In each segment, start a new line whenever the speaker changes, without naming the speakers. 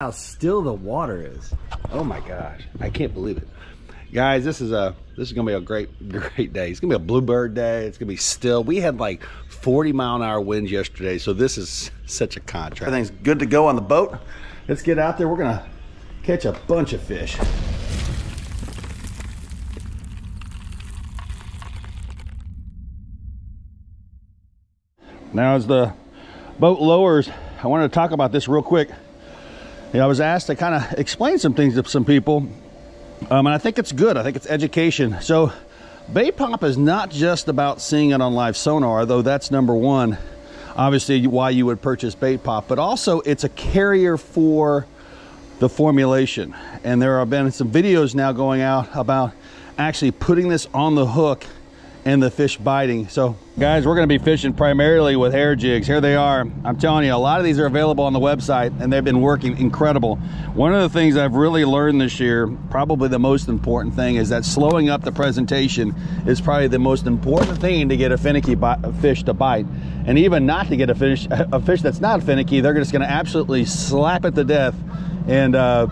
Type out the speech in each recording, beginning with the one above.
how still the water is.
Oh my gosh, I can't believe it. Guys, this is a this is gonna be a great great day. It's gonna be a bluebird day. It's gonna be still. We had like 40 mile an hour winds yesterday, so this is such a contrast. Everything's good to go on the boat. Let's get out there. We're gonna catch a bunch of fish. Now as the boat lowers, I wanted to talk about this real quick. You know, I was asked to kind of explain some things to some people, um, and I think it's good. I think it's education. So, bait pop is not just about seeing it on live sonar, though that's number one. Obviously, why you would purchase bait pop, but also it's a carrier for the formulation. And there have been some videos now going out about actually putting this on the hook and the fish biting. So guys, we're gonna be fishing primarily with hair jigs. Here they are. I'm telling you, a lot of these are available on the website and they've been working incredible. One of the things I've really learned this year, probably the most important thing is that slowing up the presentation is probably the most important thing to get a finicky fish to bite. And even not to get a fish, a fish that's not finicky, they're just gonna absolutely slap it to death and uh,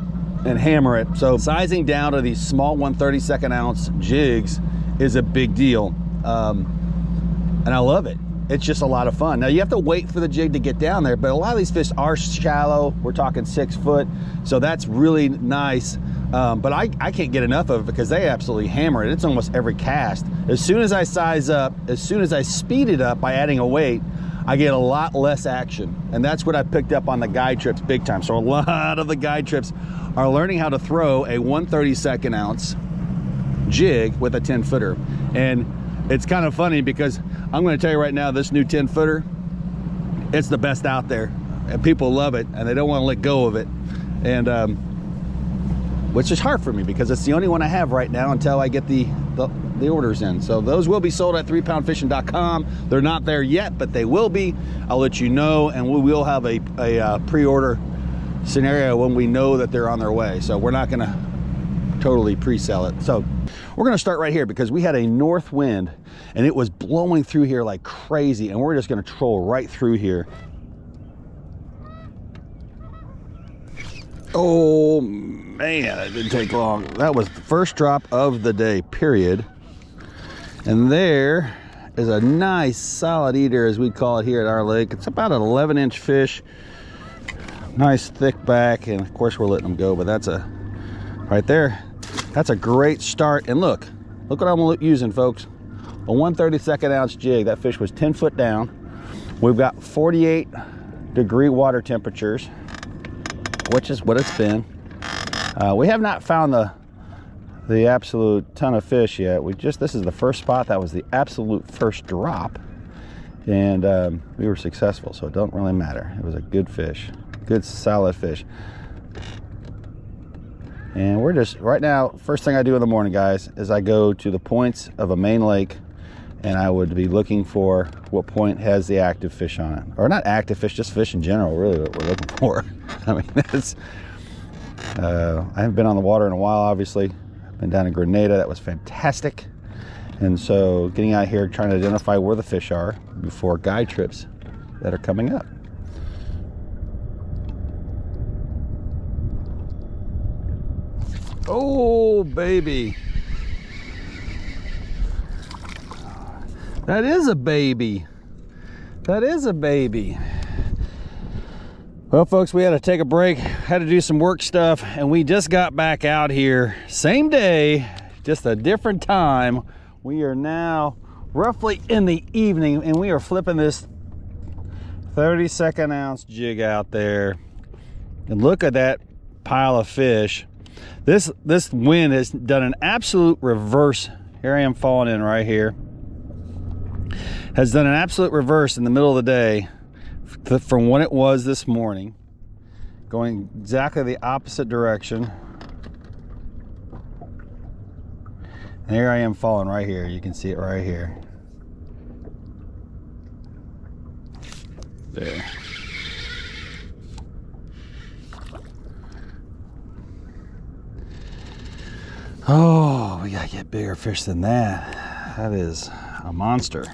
and hammer it. So sizing down to these small 132nd ounce jigs is a big deal. Um, and I love it. It's just a lot of fun. Now you have to wait for the jig to get down there, but a lot of these fish are shallow. We're talking six foot, so that's really nice. Um, but I, I can't get enough of it because they absolutely hammer it. It's almost every cast. As soon as I size up, as soon as I speed it up by adding a weight, I get a lot less action. And that's what I picked up on the guide trips big time. So a lot of the guide trips are learning how to throw a 132nd ounce jig with a 10 footer. And it's kind of funny because I'm going to tell you right now, this new 10 footer, it's the best out there. And people love it and they don't want to let go of it. And, um, which is hard for me because it's the only one I have right now until I get the, the, the orders in. So those will be sold at 3poundfishing.com. They're not there yet, but they will be. I'll let you know, and we will have a, a uh, pre-order scenario when we know that they're on their way. So we're not going to totally pre-sell it. So we're gonna start right here because we had a north wind and it was blowing through here like crazy and we're just gonna troll right through here. Oh man, it didn't take long. That was the first drop of the day, period. And there is a nice solid eater as we call it here at our lake. It's about an 11 inch fish. Nice thick back and of course we're letting them go, but that's a right there that's a great start. And look, look what I'm using, folks. A 132nd ounce jig. That fish was 10 foot down. We've got 48 degree water temperatures, which is what it's been. Uh, we have not found the the absolute ton of fish yet. We just this is the first spot that was the absolute first drop, and um, we were successful. So it don't really matter. It was a good fish, good solid fish. And we're just, right now, first thing I do in the morning, guys, is I go to the points of a main lake and I would be looking for what point has the active fish on it. Or not active fish, just fish in general, really what we're looking for. I mean, it's, uh, I haven't been on the water in a while, obviously. I've been down in Grenada, that was fantastic. And so getting out here trying to identify where the fish are before guide trips that are coming up. Oh, baby. That is a baby. That is a baby. Well, folks, we had to take a break, had to do some work stuff, and we just got back out here. Same day, just a different time. We are now roughly in the evening, and we are flipping this 32nd ounce jig out there. And look at that pile of fish. This, this wind has done an absolute reverse. Here I am falling in right here. Has done an absolute reverse in the middle of the day from when it was this morning. Going exactly the opposite direction. And here I am falling right here. You can see it right here. There. Oh, we gotta get bigger fish than that. That is a monster.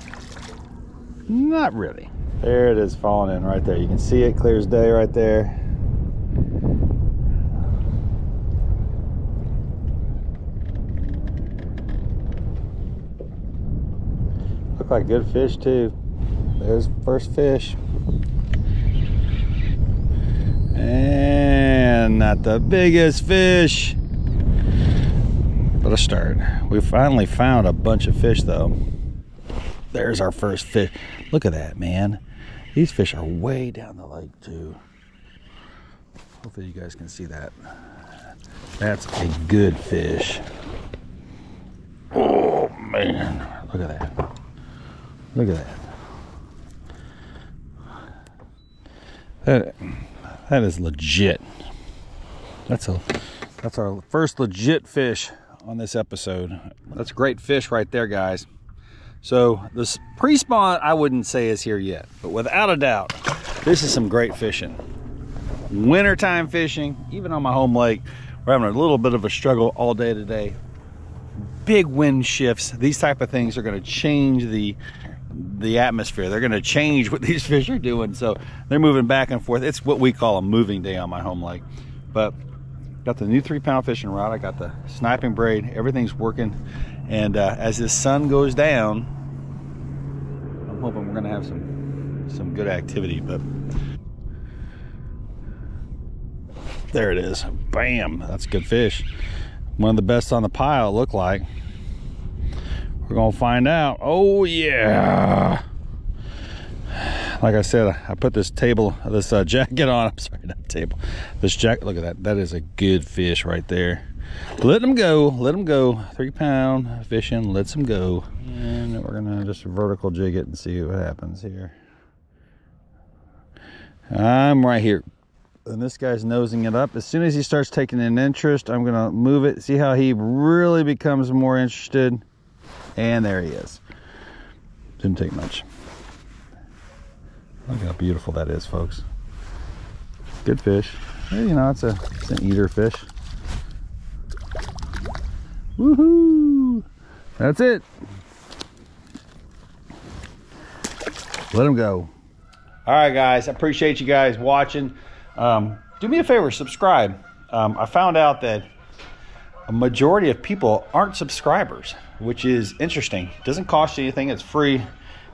Not really. There it is falling in right there. You can see it clear as day right there. Look like good fish too. There's first fish. And not the biggest fish. But a start. We finally found a bunch of fish though. There's our first fish. Look at that, man. These fish are way down the lake too. Hopefully you guys can see that. That's a good fish. Oh man, look at that. Look at that. That that is legit. That's a that's our first legit fish on this episode. That's a great fish right there, guys. So this pre-spawn I wouldn't say is here yet, but without a doubt, this is some great fishing. Wintertime fishing, even on my home lake, we're having a little bit of a struggle all day today. Big wind shifts, these type of things are going to change the the atmosphere. They're going to change what these fish are doing. So they're moving back and forth. It's what we call a moving day on my home lake. But got the new three pound fishing rod. I got the sniping braid. Everything's working. And uh, as the sun goes down, I'm hoping we're going to have some some good activity. But there it is. Bam. That's a good fish. One of the best on the pile, look like. We're gonna find out. Oh yeah. Like I said, I put this table, this uh, jacket on. I'm sorry, not table. This jacket. Look at that. That is a good fish right there. Let them go. Let them go. Three pound fishing. Let them go. And we're gonna just vertical jig it and see what happens here. I'm right here. And this guy's nosing it up. As soon as he starts taking an interest, I'm gonna move it. See how he really becomes more interested. And there he is. Didn't take much. Look how beautiful that is, folks. Good fish. You know, it's, a, it's an eater fish. Woohoo! That's it. Let him go. All right, guys. I appreciate you guys watching. Um, do me a favor, subscribe. Um, I found out that a majority of people aren't subscribers, which is interesting. It doesn't cost you anything, it's free,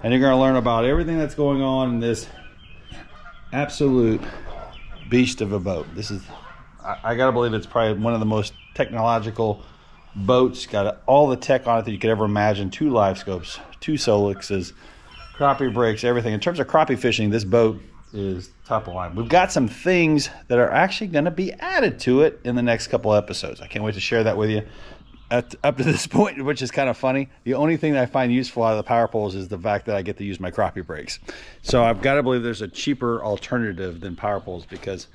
and you're going to learn about everything that's going on in this absolute beast of a boat. This is, I, I got to believe it's probably one of the most technological boats, got all the tech on it that you could ever imagine two live scopes, two Solixes, crappie brakes, everything. In terms of crappie fishing, this boat is top of line. We've got some things that are actually going to be added to it in the next couple episodes. I can't wait to share that with you. At, up to this point, which is kind of funny, the only thing that I find useful out of the power poles is the fact that I get to use my crappie brakes. So I've got to believe there's a cheaper alternative than power poles because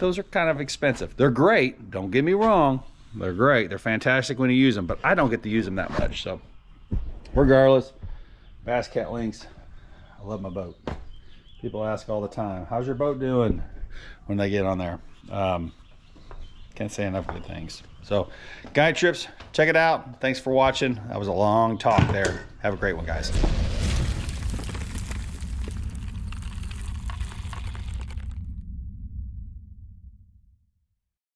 those are kind of expensive. They're great, don't get me wrong. They're great. They're fantastic when you use them, but I don't get to use them that much. So regardless, Bass Cat Lynx, I love my boat people ask all the time, how's your boat doing when they get on there? Um, can't say enough good things. So guide trips, check it out. Thanks for watching. That was a long talk there. Have a great one, guys.